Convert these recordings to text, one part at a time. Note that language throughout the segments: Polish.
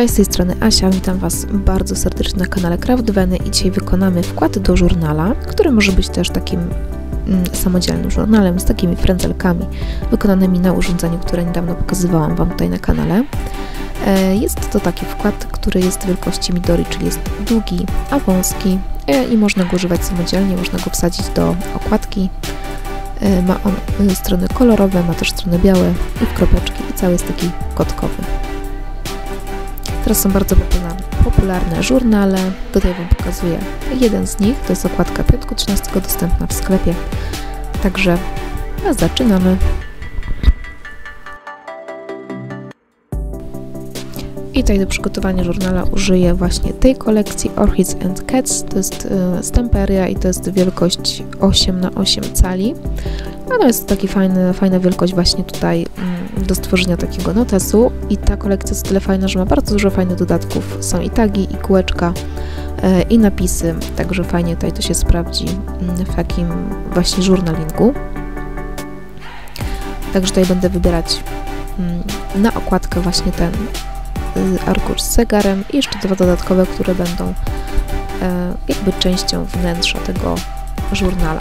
Cześć, z tej strony Asia, witam Was bardzo serdecznie na kanale Craftweny i dzisiaj wykonamy wkład do żurnala, który może być też takim mm, samodzielnym żurnalem z takimi frędzelkami wykonanymi na urządzeniu, które niedawno pokazywałam Wam tutaj na kanale. E, jest to taki wkład, który jest wielkości Midori, czyli jest długi, a wąski e, i można go używać samodzielnie, można go wsadzić do okładki. E, ma on strony kolorowe, ma też strony białe i w kropeczki i cały jest taki kotkowy. Teraz są bardzo popularne, popularne żurnale. Tutaj Wam pokazuję jeden z nich. To jest okładka piątku 13 dostępna w sklepie. Także a zaczynamy. I tutaj do przygotowania żurnala użyję właśnie tej kolekcji Orchids and Cats. To jest y, stamperia i to jest wielkość 8 na 8 cali. No jest taki fajna wielkość właśnie tutaj mm, do stworzenia takiego notesu i ta kolekcja jest tyle fajna, że ma bardzo dużo fajnych dodatków. Są i tagi, i kółeczka, e, i napisy, także fajnie tutaj to się sprawdzi mm, w takim właśnie żurnalingu. Także tutaj będę wybierać mm, na okładkę właśnie ten y, arkusz z zegarem i jeszcze dwa dodatkowe, które będą e, jakby częścią wnętrza tego żurnala.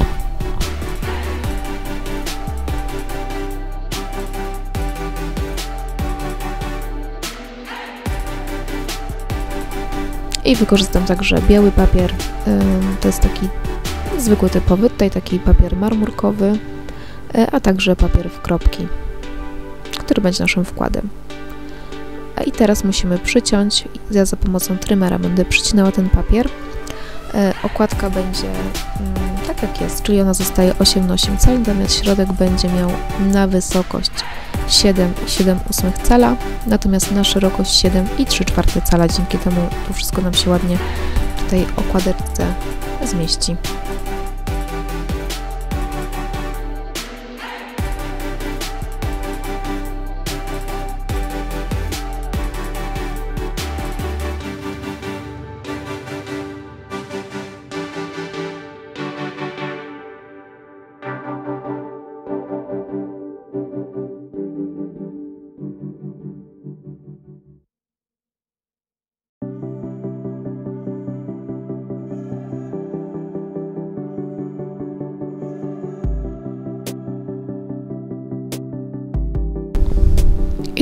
I wykorzystam także biały papier, to jest taki zwykły typowy, tutaj taki papier marmurkowy, e, a także papier w kropki, który będzie naszym wkładem. I teraz musimy przyciąć, ja za pomocą trymera będę przycinała ten papier. E, okładka będzie mm, tak jak jest, czyli ona zostaje 8 na 8 cali, natomiast środek będzie miał na wysokość 7,7 cala, natomiast na szerokość 7,3 czwarte cala. Dzięki temu tu wszystko nam się ładnie tutaj okładeczce zmieści.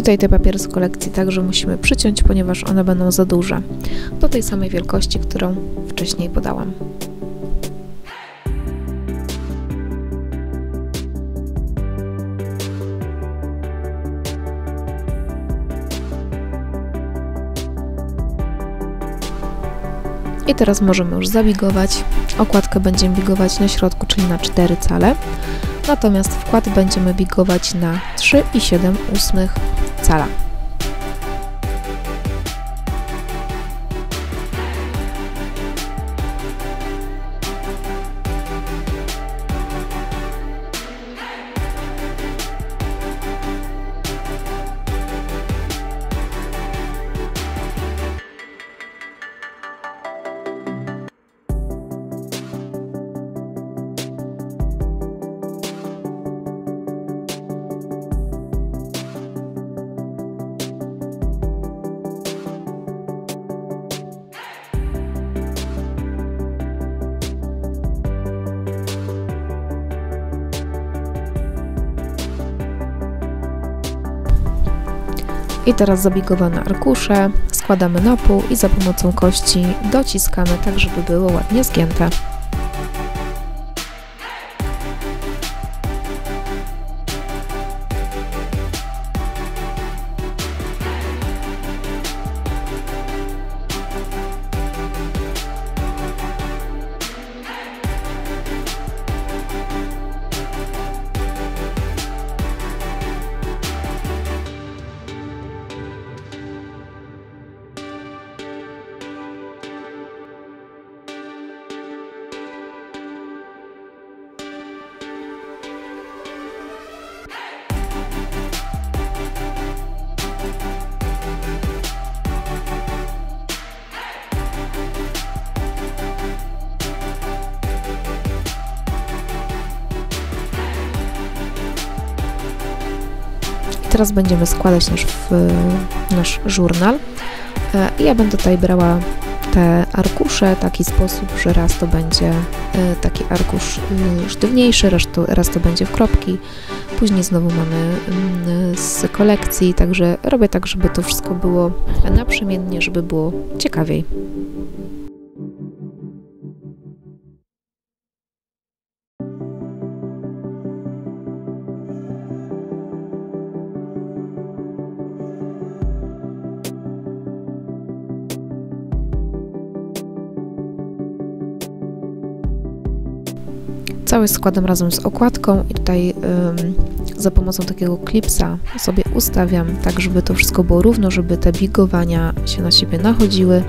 Tutaj te papiery z kolekcji także musimy przyciąć, ponieważ one będą za duże. Do tej samej wielkości, którą wcześniej podałam. I teraz możemy już zabigować. Okładkę będziemy bigować na środku, czyli na 4 cale. Natomiast wkład będziemy bigować na 3,7 cala. I teraz zabiegowane arkusze składamy na pół i za pomocą kości dociskamy tak, żeby było ładnie zgięte. Teraz będziemy składać nasz, nasz żurnal. I ja będę tutaj brała te arkusze w taki sposób, że raz to będzie taki arkusz sztywniejszy, raz to, raz to będzie w kropki, później znowu mamy mm, z kolekcji, także robię tak, żeby to wszystko było naprzemiennie, żeby było ciekawiej. Cały składam razem z okładką i tutaj ym, za pomocą takiego klipsa sobie ustawiam tak, żeby to wszystko było równo, żeby te bigowania się na siebie nachodziły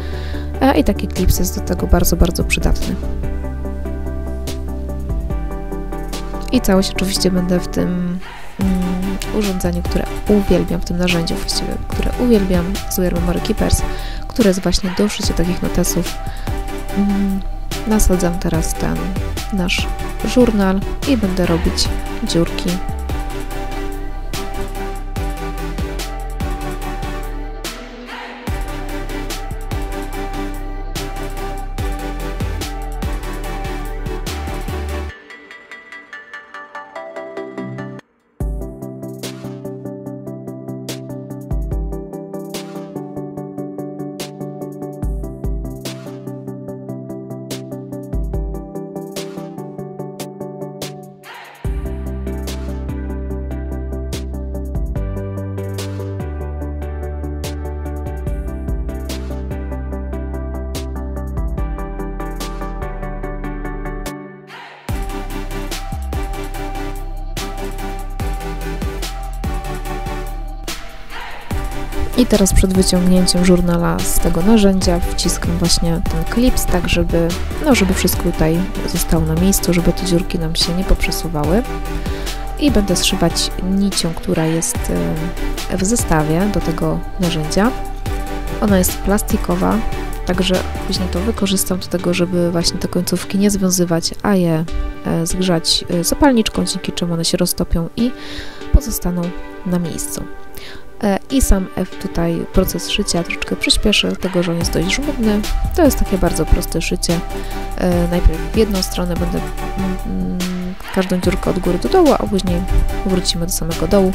a i taki klips jest do tego bardzo, bardzo przydatny. I całość oczywiście będę w tym mm, urządzeniu, które uwielbiam, w tym narzędziu właściwie, które uwielbiam z Wear Keepers, które jest właśnie do szycia takich notesów. Mm, nasadzam teraz ten nasz żurnal i będę robić dziurki I teraz przed wyciągnięciem żurnala z tego narzędzia wciskam właśnie ten klips, tak żeby, no, żeby wszystko tutaj zostało na miejscu, żeby te dziurki nam się nie poprzesuwały. I będę zszywać nicią, która jest w zestawie do tego narzędzia. Ona jest plastikowa, także później to wykorzystam do tego, żeby właśnie te końcówki nie związywać, a je e, zgrzać e, zapalniczką, dzięki czemu one się roztopią i pozostaną na miejscu. E, I sam F tutaj proces szycia troszeczkę przyspieszy, dlatego że on jest dość żmudny. To jest takie bardzo proste szycie. E, najpierw w jedną stronę będę mm, mm, każdą dziurkę od góry do dołu, a później wrócimy do samego dołu.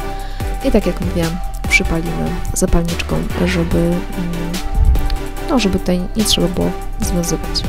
I tak jak mówiłam, przypalimy zapalniczką, żeby, mm, no, żeby tutaj nie trzeba było związywać.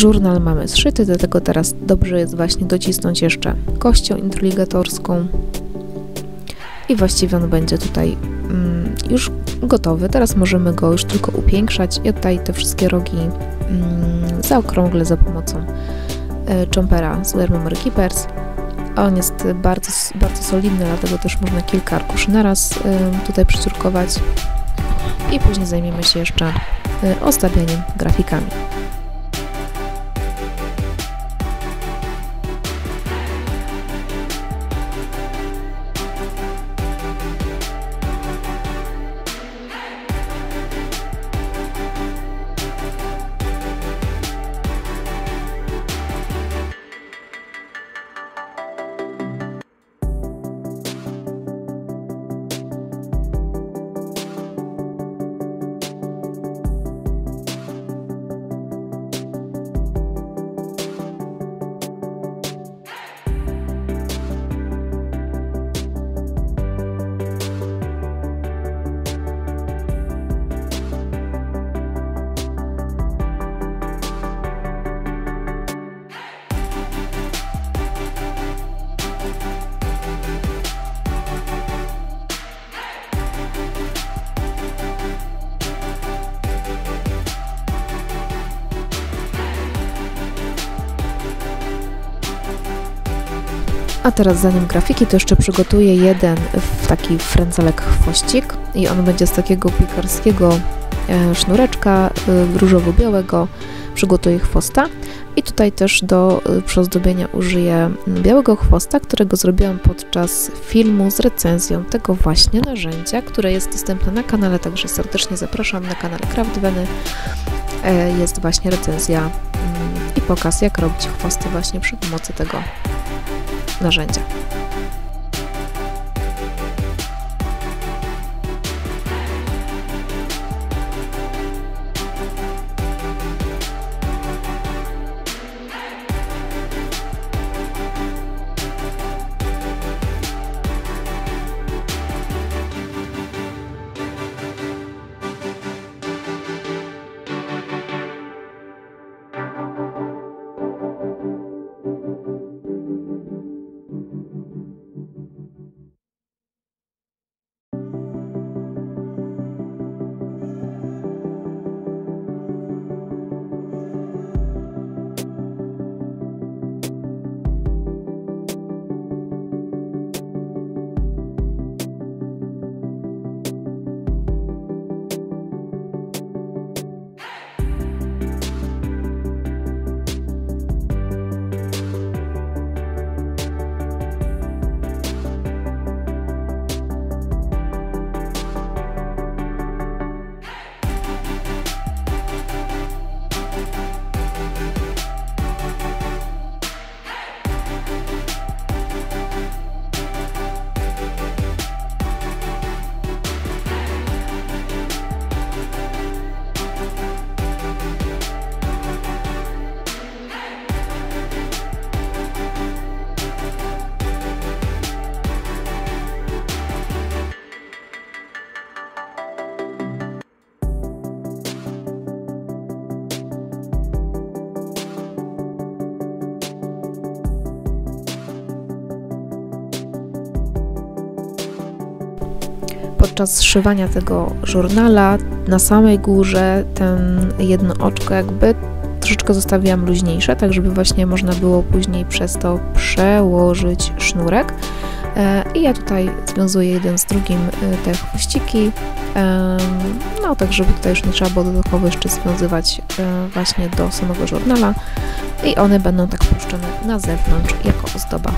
Żurnal mamy zszyty, dlatego teraz dobrze jest właśnie docisnąć jeszcze kością introligatorską i właściwie on będzie tutaj mm, już gotowy. Teraz możemy go już tylko upiększać. Ja tutaj te wszystkie rogi mm, za pomocą y, z Wear Memory Keepers. On jest bardzo, bardzo solidny, dlatego też można kilka arkuszy naraz y, tutaj przyciurkować i później zajmiemy się jeszcze y, ozdabianiem grafikami. A teraz zanim grafiki, to jeszcze przygotuję jeden taki frędzelek chwościk i on będzie z takiego pikarskiego e, sznureczka e, różowo-białego. Przygotuję chwosta i tutaj też do y, przyozdobienia użyję białego chwosta, którego zrobiłam podczas filmu z recenzją tego właśnie narzędzia, które jest dostępne na kanale, także serdecznie zapraszam na kanał Craftweny. E, jest właśnie recenzja mm, i pokaz, jak robić chwosty właśnie przy pomocy tego narzędzia. Podczas zszywania tego żurnala na samej górze ten jedno oczko jakby troszeczkę zostawiłam luźniejsze, tak żeby właśnie można było później przez to przełożyć sznurek. E, I ja tutaj związuję jeden z drugim e, te chwościki, no tak żeby tutaj już nie trzeba było dodatkowo jeszcze związywać e, właśnie do samego żurnala i one będą tak puszczone na zewnątrz jako ozdoba.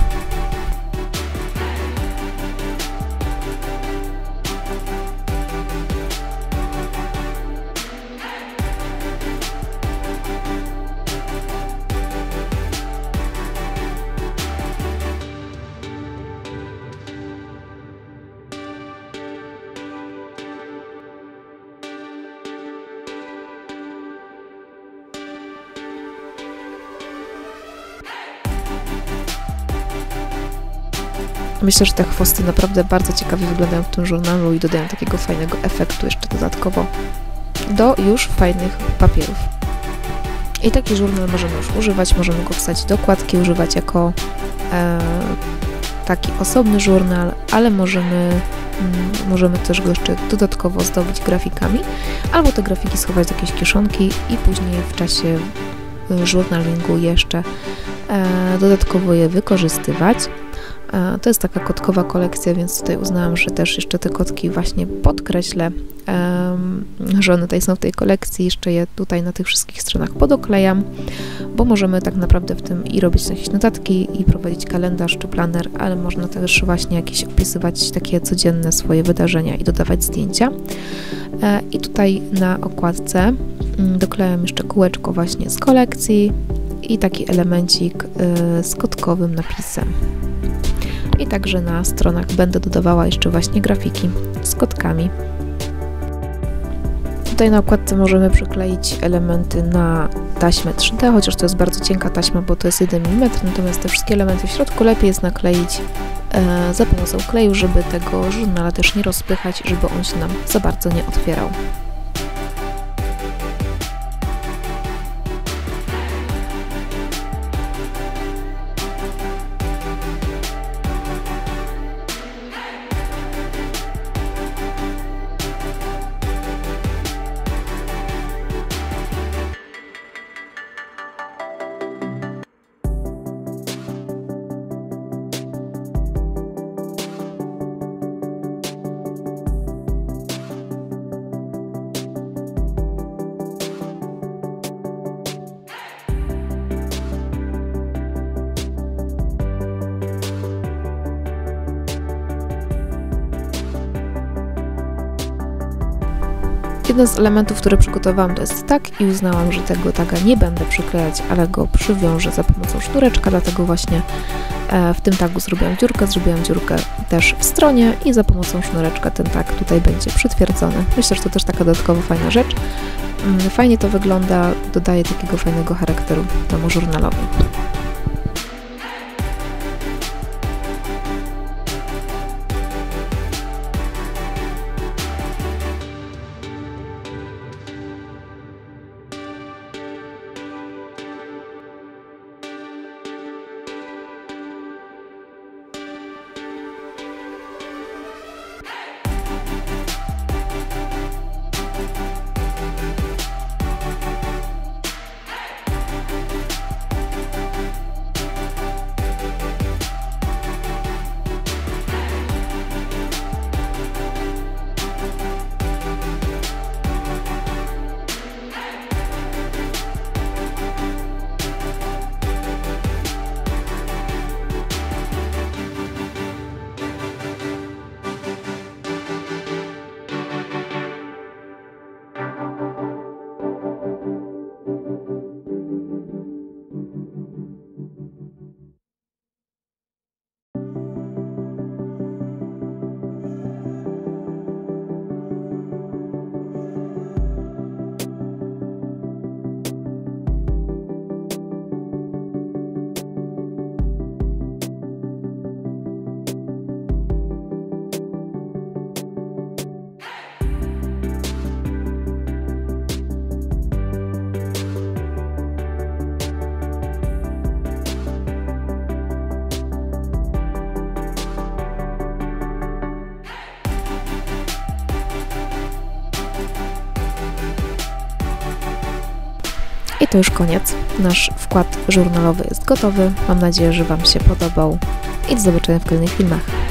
Myślę, że te chwosty naprawdę bardzo ciekawie wyglądają w tym żurnalu i dodają takiego fajnego efektu jeszcze dodatkowo do już fajnych papierów. I taki żurnal możemy już używać, możemy go wstać do kładki, używać jako e, taki osobny żurnal, ale możemy, mm, możemy też go jeszcze dodatkowo zdobić grafikami, albo te grafiki schować do jakiejś kieszonki i później w czasie e, żurnalingu jeszcze e, dodatkowo je wykorzystywać. To jest taka kotkowa kolekcja, więc tutaj uznałam, że też jeszcze te kotki właśnie podkreślę, że one tutaj są w tej kolekcji, jeszcze je tutaj na tych wszystkich stronach podoklejam, bo możemy tak naprawdę w tym i robić jakieś notatki, i prowadzić kalendarz czy planer, ale można też właśnie jakieś opisywać takie codzienne swoje wydarzenia i dodawać zdjęcia. E, I tutaj na okładce mm, doklejam jeszcze kółeczko właśnie z kolekcji i taki elemencik y, z kotkowym napisem i także na stronach będę dodawała jeszcze właśnie grafiki z kotkami. Tutaj na okładce możemy przykleić elementy na taśmę 3D, chociaż to jest bardzo cienka taśma, bo to jest 1 mm, natomiast te wszystkie elementy w środku lepiej jest nakleić e, za pomocą kleju, żeby tego żurnala też nie rozpychać, żeby on się nam za bardzo nie otwierał. Jeden z elementów, które przygotowałam to jest tak i uznałam, że tego taga nie będę przyklejać, ale go przywiążę za pomocą sznureczka, dlatego właśnie e, w tym tagu zrobiłam dziurkę, zrobiłam dziurkę też w stronie i za pomocą sznureczka ten tag tutaj będzie przytwierdzony. Myślę, że to też taka dodatkowo fajna rzecz. Mm, fajnie to wygląda, dodaje takiego fajnego charakteru temu żurnalowi. To już koniec. Nasz wkład żurnalowy jest gotowy. Mam nadzieję, że Wam się podobał i do zobaczenia w kolejnych filmach.